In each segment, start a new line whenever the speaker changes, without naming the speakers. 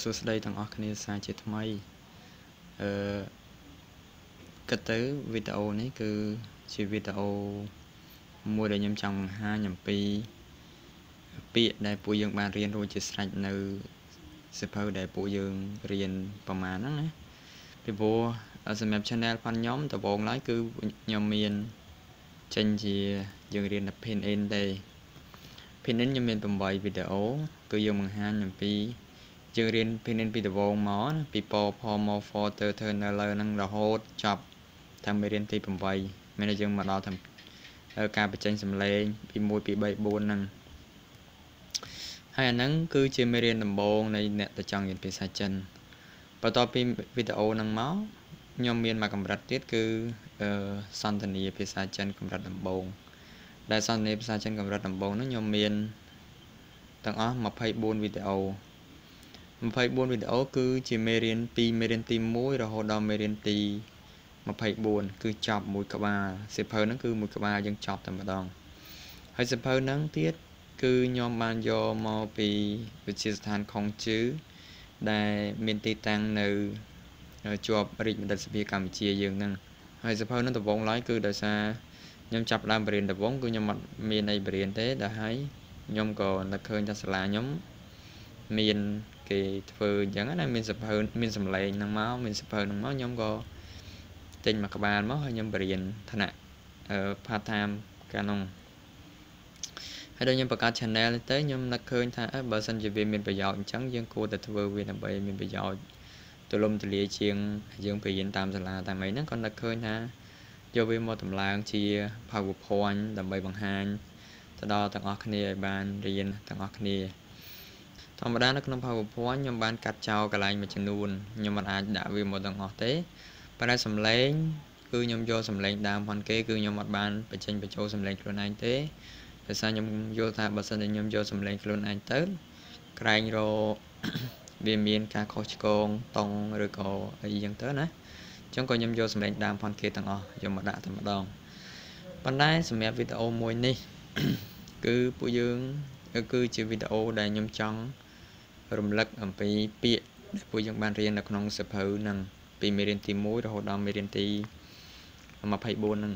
សួស្តីទាំងអស់គ្នាសាជាថ្មីអឺគិតទៅវីដេអូនេះគឺជាវីដេអូមួយដែលខ្ញុំចង់បង្ហាញអំពីពាក្យដែលពួកយើងបានរៀនរួចជាស្រេចនៅសិភៅដែលពួកយើងរៀនប្រហែលហ្នឹងណាពីព្រោះសម្រាប់ channel ផងខ្ញុំដំបូងឡើយគឺខ្ញុំមានចេញជាយើងរៀនតែ pin in ទេ pin in ខ្ញុំមាន8វីដេអូគឺយើងបង្ហាញអំពី យើងរៀន pin in ពីដំបូងមកណាពី po po mo for ter turn នៅលើហ្នឹងរហូតចប់តាមមេរៀនទី8មានតែយើងមកដល់តាមការបញ្ចេញសម្លេងពី1ពី3 4ហ្នឹងហើយអាហ្នឹងគឺជាមេរៀនដំបូងនៃអ្នកដែលចង់រៀនភាសាចិនបន្ទាប់ពីវីដេអូហ្នឹងមកខ្ញុំមានមកកម្រិតទៀតគឺសន្ទនាភាសាចិនកម្រិតដំបូងដែលសន្ទនាភាសាចិនកម្រិតដំបូងហ្នឹងខ្ញុំមានទាំងអស់24វីដេអូ 24វីដេអូគឺជាមេរៀនពីមេរៀនទី1រហូតដល់មេរៀនទី24គឺចប់មួយក្បាលសិភៅហ្នឹងគឺមួយក្បាលយើងចប់តែម្ដងហើយសិភៅហ្នឹងទៀតគឺខ្ញុំបានយកមកពីវិទ្យាស្ថានខុងជឺដែលមានទីតាំងនៅជាប់រាជបណ្ឌិតសភាកម្ពុជាយើងហ្នឹងហើយសិភៅហ្នឹងដំបូងឡើយគឺដោយសារខ្ញុំចាប់ដើមបរិញ្ញាបត្រដំបូងគឺខ្ញុំអត់មានអីបរិញ្ញាទេដល់ហើយខ្ញុំក៏នឹកឃើញថាសាលាខ្ញុំមាន គេធ្វើអញ្ចឹងណាមានសភៅមានសម្លេងហ្នឹងមកមានសភៅហ្នឹងមកខ្ញុំក៏ចេញមកក្បាលមកហើយខ្ញុំបរៀនថ្នាក់អឺ part time កាលនោះហើយដល់ខ្ញុំបង្កើត channel នេះទៅខ្ញុំនឹកឃើញថាបើសិនជាវាមានប្រយោជន៍អញ្ចឹងយើងគួរតែធ្វើវាដើម្បីមានប្រយោជន៍ទូលំទូលាយជាងយើងបរៀនតាមសាលាតាមអីហ្នឹងក៏នឹកឃើញថាយកវាមកតម្លើងជា PowerPoint ដើម្បីបង្ហាញទៅដល់ទាំងអស់គ្នាឲ្យបានរៀនទាំងអស់គ្នា ធម្មតានៅក្នុង PowerPoint ខ្ញុំបានកាត់ចោលកន្លែងមួយចំនួនខ្ញុំមិនអាចដាក់វាមកទាំងអស់ទេប៉ុន្តែសំឡេងគឺខ្ញុំយកសំឡេងដើមផងគេគឺខ្ញុំអត់បានបញ្ចេញបញ្ចូលសំឡេងខ្លួនឯងទេដោយសារខ្ញុំយល់ថាបើសិនជាខ្ញុំយកសំឡេងខ្លួនឯងទៅក្រែងរវាមានការខុសឆ្គងតង់ឬក៏អីចឹងទៅណាអញ្ចឹងក៏ខ្ញុំយកសំឡេងដើមផងគេទាំងអស់យកមកដាក់តែម្ដងប៉ុន្តែសម្រាប់វីដេអូមួយនេះ គឺពួកយើងគឺជាវីដេអូដែលខ្ញុំចង់ រំលឹកអំពីពាក្យដែលពួកយើងបានរៀននៅក្នុងសភៅនឹងពីមេរៀនទី1រហូតដល់មេរៀនទី24ហ្នឹង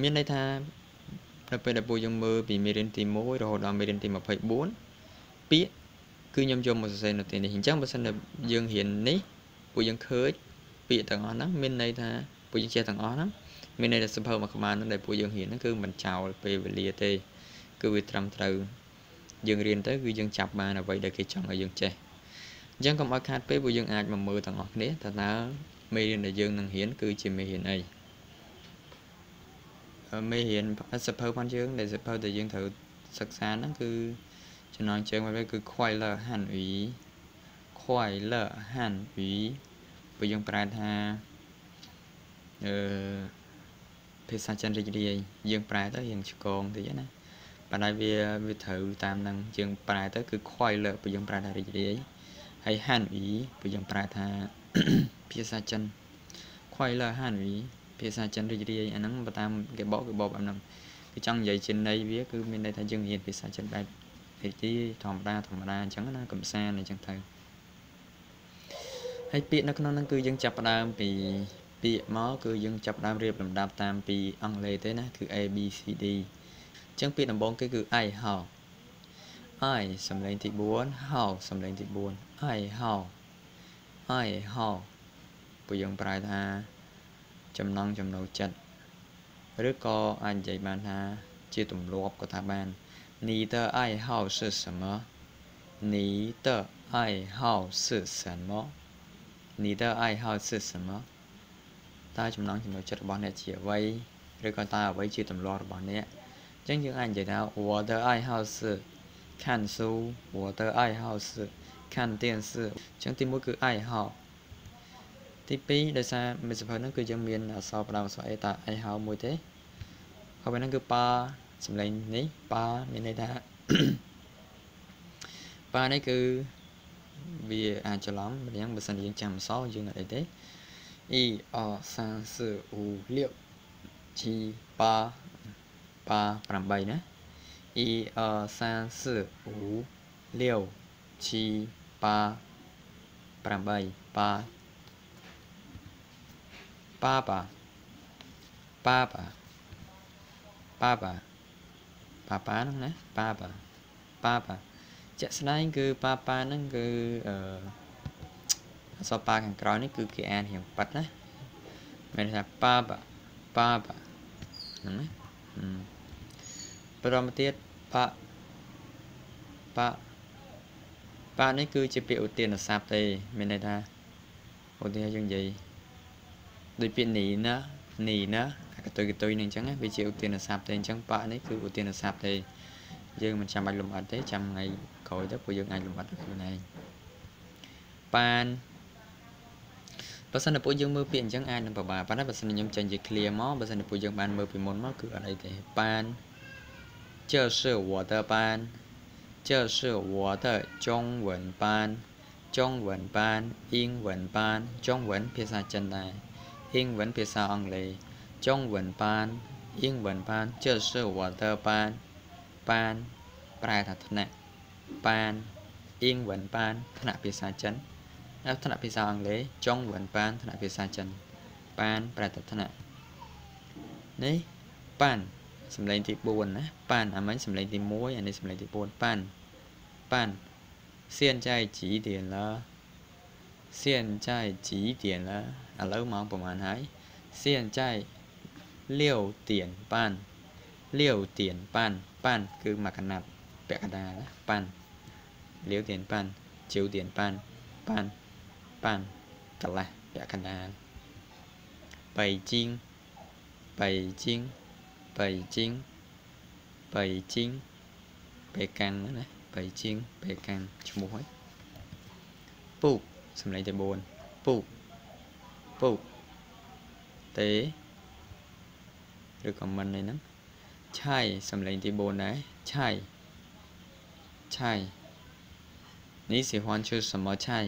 មានន័យថានៅពេលដែលពួកយើងមើលពីមេរៀនទី1រហូតដល់មេរៀនទី24ពាក្យគឺខ្ញុំយកមកសរសេរនៅទីនេះអញ្ចឹងបើសិនតែយើងរៀននេះពួកយើងឃើញពាក្យទាំងអស់ហ្នឹងមានន័យថាពួកយើងចេះទាំងអស់ហ្នឹងមានន័យថាសភៅមួយក្បាលហ្នឹងដែលពួកយើងរៀនហ្នឹងគឺមិនចោលពេលវេលាទេ គឺវាត្រឹមត្រូវ យើងរៀនទៅគឺយើងចាប់បានអ្វីដែលគេចង់ឲ្យយើងចេះអញ្ចឹងកុំឲ្យខាតពេលព្រោះយើងអាចមកមើលទាំងអស់គ្នាតើតើមេរៀនដែលយើងនឹងរៀនគឺជាមេរៀនអីមេរៀនសភៅផងយើងដែលសភៅដែលយើងត្រូវសិក្សាហ្នឹងគឺចំណងជើងមកវាគឺខ្វៃលហានអ៊ីខ្វៃលហានអ៊ីព្រោះយើងប្រែថាអឺភាសាចិនរីករាយយើងប្រែទៅយើងឆ្កងតិចណា ប៉ុន្តែវាវាត្រូវតាមនឹងយើងប្រែទៅគឺខ្វៃលើព្រោះយើងប្រែថារីករាយហើយហានអ៊ីព្រោះយើងប្រែថាភាសាចិនខ្វៃលើហានអ៊ីភាសាចិនរីករាយអាហ្នឹងបើតាមគេបកគេបកបែបហ្នឹងគឺចង់និយាយជាន័យវាគឺមានន័យថាយើងរៀនភាសាចិនបែបរីករាយធម្មតាធម្មតាអញ្ចឹងណាកំសាន្តអញ្ចឹងទៅហើយពាក្យនៅក្នុងហ្នឹងគឺយើងចាប់ផ្ដើមពីពាក្យមកគឺយើងចាប់ផ្ដើមរៀបលំដាប់តាមពីអង់គ្លេសទេណាគឺ A B C D ចឹងពាក្យដំបូងគេគឺ I how I សំឡេងទី4 how សំឡេងទី4 I how I how ពួកយើងប្រែថាចំណងចំណូលចិត្តឬក៏អាចនិយាយបានថាជាទម្លាប់ក៏ថាបាន你的爱好是什么你的爱好是什么你的爱好是什么តើចំណងចំណូលចិត្តរបស់អ្នកជាអ្វីឬក៏តើអ្វីជាទម្លាប់របស់អ្នក ចឹងយើងអាចនិយាយថា我的爱好是看书我的爱好是看电视ចឹងទី1គឺ爱好ទី2ដោយសារមេសភៅហ្នឹងគឺយើងមានអក្សរផ្ដើមអក្សរអេតា爱好មួយទេហើយហ្នឹងគឺប៉ាសំឡេងនេះប៉ាមានន័យថាប៉ានេះគឺវាអាចច្រឡំម្យ៉ាងបើសិនយើងចាំអក្សរយើងអត់អីទេ1 2 3 4 5 6 7 8 八8呢，一二三四五六七八8八八八八八八八ប៉ាប៉ាហ្នឹងណាប៉ាប៉ាប៉ាប៉ាជាក់ស្ដែងគឺប៉ាប៉ាហ្នឹងគឺអឺអសប៉ាខាងក្រោយនេះគឺគេអានរៀងប៉ាត់ណាមានថាប៉ាប៉ាប៉ាប៉ាហ្នឹងណា បន្តមកទៀតប៉ាប៉ាប៉ានេះគឺជាពាក្យឧទានស័ព្ទទេមានន័យថាឧទាហរណ៍យើងនិយាយដូចពាក្យនីណានីណាកតុយកតុយនឹងអញ្ចឹងវាជាឧទានស័ព្ទទេអញ្ចឹងប៉នេះគឺឧទានស័ព្ទទេយើងមិនចាំបាច់លំអិតទេចាំថ្ងៃក្រោយទៅពួកយើងអាចលំអិតខ្លួនឯងប៉ានបើសិនតែពួកយើងមើលពាក្យអញ្ចឹងអាចនឹងពិបាកប៉ុន្តែបើសិនខ្ញុំចេញជា clear មកបើសិនតែពួកយើងបានមើលពីមុនមកគឺអត់អីទេប៉ាន 这是我的班这是我的中文班中文班英文班中文ភាសាចិនដែរ英文ភាសាអង់គ្លេស中文班英文班这是我的班班ប្រែថាថ្នាក់បានអ៊ីងវិនបានថ្នាក់ភាសាចិនហើយថ្នាក់ភាសាអង់គ្លេសចុងវិនបានថ្នាក់ភាសាចិនបានប្រែថាថ្នាក់នេះបាន สำเร็จที่ปูนนะปั้นอันมันสำเร็จที่มวยอันนี้สำเร็จที่ปูนปั้นปั้นเสี้ยนใจจีเดียนละเสี้ยนใจจีเดียนละอันเล่ามองประมาณไหนเสี้ยนใจเลี้ยวเตียนปั้นเลี้ยวเตียนปันปันคือมักขนาดแปะกระดาษปั้นเลี้ยวเตียนปั้นเจียวเตียนปั้นปั้นปั้นกะละแปะกระดาษไปจริงไปจริง 北京បៃជីងបេកាំងណាបៃជីងបេកាំងឈ្មោះហ្នឹងពូកសំឡេងទី4ពូកពូកទេឬក៏មិនឯហ្នឹងឆៃសំឡេងទី4ដែរឆៃឆៃនេះសិ欢吃什么ឆៃ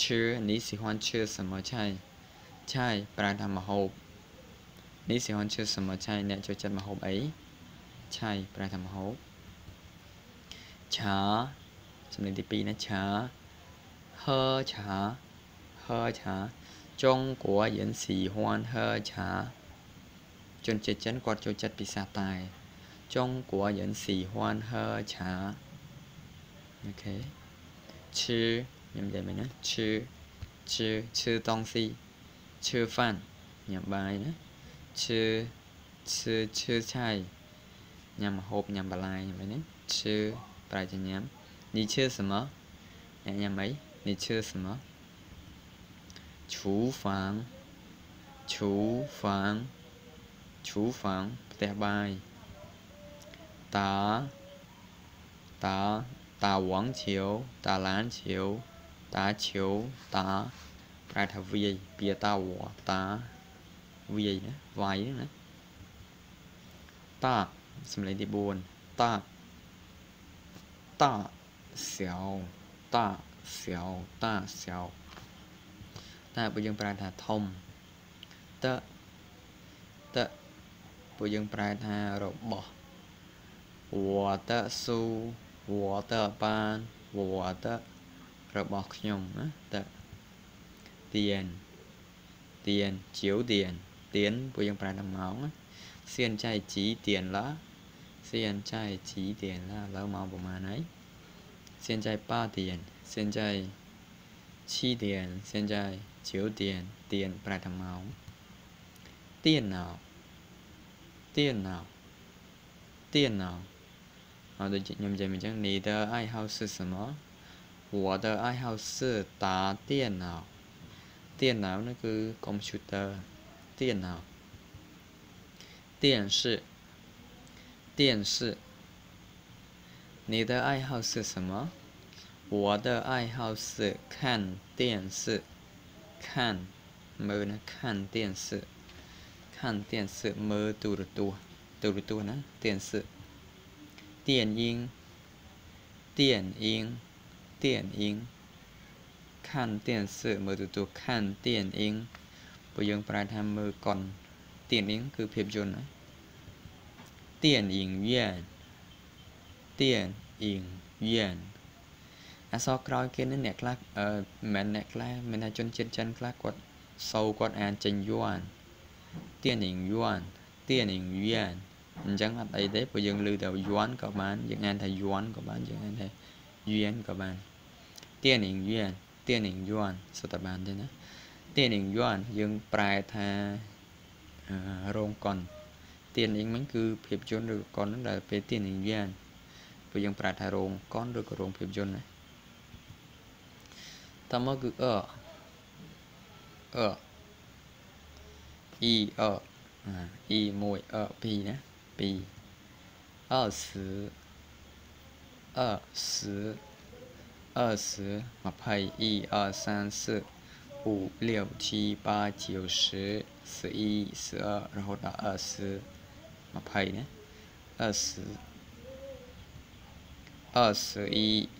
吃你喜欢吃什么ឆៃឆៃប្រែថាម្ហូប នេះសិហនជាសមាឆៃអ្នកចូលចិត្តមហូបអីឆៃប្រែថាមហូបឆាសំលេងទី2ណាឆាហឺឆាហឺឆាចុងគួរយិនស៊ីហួនហឺឆាជនជាតិចិនគាត់ចូលចិត្តពិសាតែចុងគួរយិនស៊ីហួនហឺឆាអូខេឈឺញ៉ាំដែរមែនណាឈឺ吃吃东西吃饭ញ៉ាំបាយណា ឈើឈើឈើឆៃញ៉ាំហូបញ៉ាំបន្លែញ៉ាំអីហ្នឹងឈើប្រែជាញ៉ាំនេះឈើសមអ្នកញ៉ាំអីនេះឈើសមឈូហ្វាងឈូហ្វាងឈូហ្វាងផ្ទះបាយតាតាតាវងឈៀវតាឡានឈៀវតាឈៀវតាប្រែថាវាយពាតាវតា វាយណាវាយណាតាសំឡេងទី4តាតាសៀវតាសៀវតាសៀវតែបើយើងប្រែថាធំតតបើយើងប្រែថារបស់ water su water បាន water របស់ខ្ញុំណាតទៀនទៀនជាវទៀន 点不用把它毛啊，现在几点了？现在几点了？老毛不嘛呢？现在八点，现在七点，现在九点，点不来它毛。电脑，电脑，电脑。好的，你们讲没讲？你的爱好是什么？我的爱好是打电脑。电脑那个 computer。电脑电视电视。你的爱好是什么？我的爱好是看电视看没呢看电视。看电视没嘟嘟嘟嘟嘟呢电视。电音电音电音看电视。没嘟嘟看电音 ពួកយើងប្រើថាមើលកុនទៀននេះគឺភាពយន្តណាទៀនអ៊ីងយ៉ានទៀនអ៊ីងយ៉ានអសរក្រោយគេនេះអ្នកខ្លះអឺមិនអ្នកខ្លះមិនថាជនជាតិចិនខ្លះគាត់សូវគាត់អានចេញយួនទៀនអ៊ីងយួនទៀនអ៊ីងយ៉ានអញ្ចឹងអត់អីទេព្រោះយើងឮតែយួនក៏បានយើងអានថាយួនក៏បានយើងអានថាយួនក៏បានទៀនអ៊ីងយួនទៀនអ៊ីងយួនសុទ្ធតែបានទេណា ទៀននឹងយួនយើងប្រែថារោងកុនទៀននឹងមិញគឺភាពយន្តឬកុនហ្នឹងដែលពេលទៀននឹងយួនព្រោះយើងប្រែថារោងកុនឬក៏រោងភាពយន្តណាតមកគឺអអអ៊ីអអ៊ី1អ2ណា 2 20 20 20 21 2 3 4 5 6 7 8 9 10 11 12រហូតដល់20 20ណា20 21 22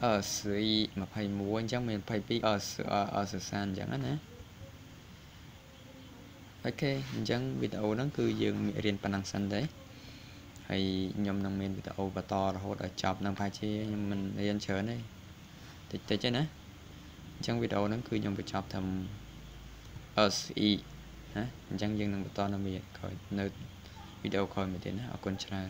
21អញ្ចឹងមាន22 20 23អញ្ចឹងណាអូខេអញ្ចឹងវីដេអូហ្នឹងគឺយើងរៀនប៉ុណ្ណឹងសិនទេហើយខ្ញុំនឹងមានវីដេអូបន្តរហូតដល់ចប់នឹងប្រហែលជាខ្ញុំមិនរៀនច្រើនទេតិចតិចទេណា អញ្ចឹងវីដេអូហ្នឹងគឺខ្ញុំបញ្ចប់ធ្វើ SE ណាអញ្ចឹងយើងនឹងបន្តនៅមានក្រោយនៅវីដេអូក្រោយមួយទៀតណាអរគុណច្រើន